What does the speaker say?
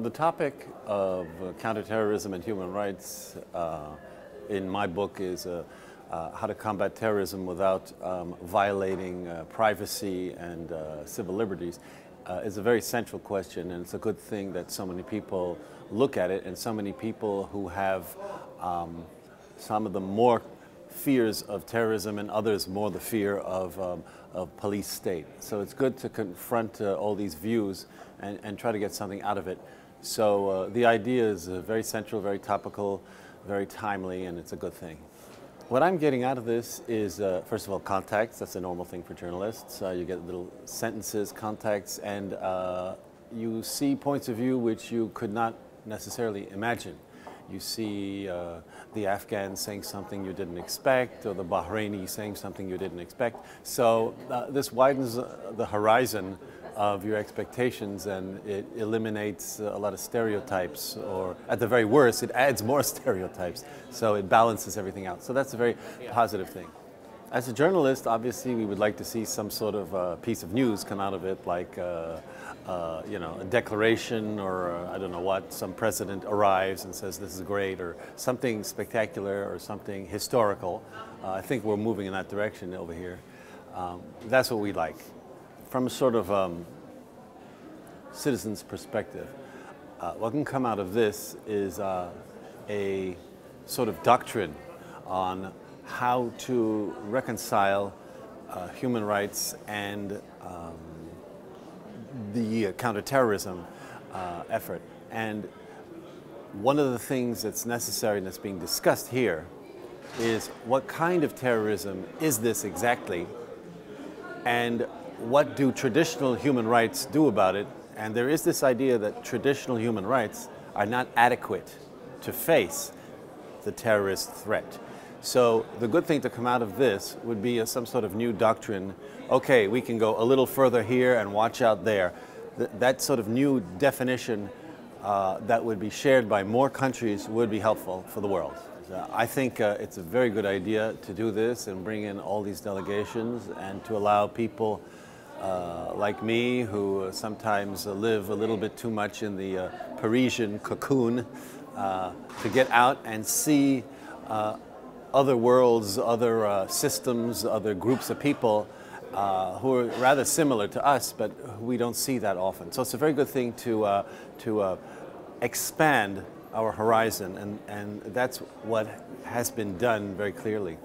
the topic of uh, counterterrorism and human rights uh, in my book is uh, uh how to combat terrorism without um, violating uh, privacy and uh, civil liberties is a very central question, and it's a good thing that so many people look at it, and so many people who have um, some of the more fears of terrorism and others more the fear of, um, of police state. So it's good to confront uh, all these views and, and try to get something out of it. So uh, the idea is uh, very central, very topical, very timely, and it's a good thing. What I'm getting out of this is, uh, first of all, context. That's a normal thing for journalists. Uh, you get little sentences, context, and uh, you see points of view which you could not necessarily imagine. You see uh, the Afghans saying something you didn't expect, or the Bahraini saying something you didn't expect. So this widens the horizon of your expectations and it eliminates a lot of stereotypes, or at the very worst, it adds more stereotypes. So it balances everything out. So that's a very positive thing. As a journalist, obviously, we would like to see some sort of uh, piece of news come out of it, like uh, uh, you know, a declaration or uh, I don't know what, some president arrives and says this is great or something spectacular or something historical. Uh, I think we're moving in that direction over here. Um, that's what we like. From a sort of um, citizen's perspective, uh, what can come out of this is uh, a sort of doctrine on how to reconcile human rights and um, the counterterrorism uh, effort. And one of the things that's necessary and that's being discussed here is what kind of terrorism is this exactly? And what do traditional human rights do about it? And there is this idea that traditional human rights are not adequate to face the terrorist threat. So the good thing to come out of this would be a, some sort of new doctrine. Okay, we can go a little further here and watch out there. Th that sort of new definition uh, that would be shared by more countries would be helpful for the world. I think uh, it's a very good idea to do this and bring in all these delegations and to allow people uh, like me who sometimes live a little bit too much in the uh, Parisian cocoon uh, to get out and see uh, other worlds, other uh, systems, other groups of people uh, who are rather similar to us, but we don't see that often. So it's a very good thing to, uh, to uh, expand our horizon, and, and that's what has been done very clearly.